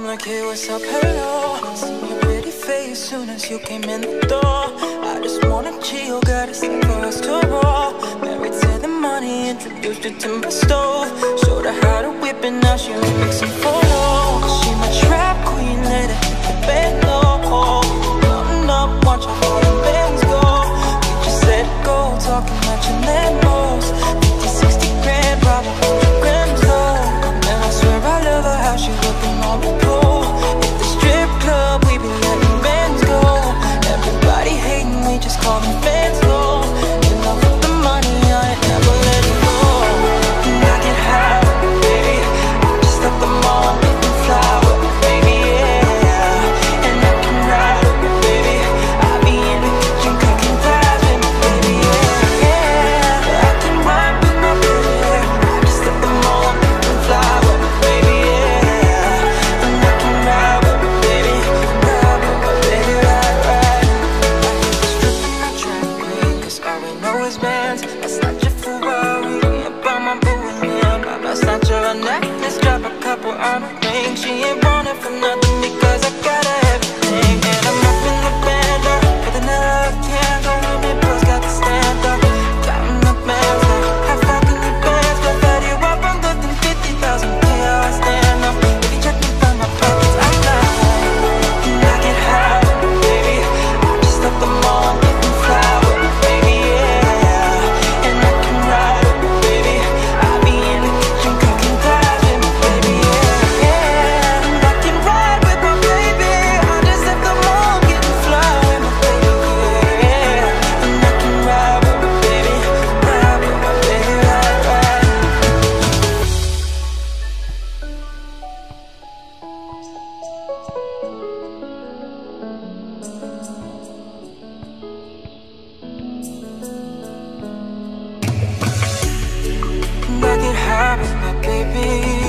okay, what's up, hello. I See your pretty face soon as you came in the door. I just wanna chill, got a set for us to roll Married to the money, introduced her to my stove. Showed her how to whip and now she remixing photos. She my trap queen, let friends That's not your Ferrari About my boo and not Drop a couple of rings. She ain't want it for nothing because I habit, my baby.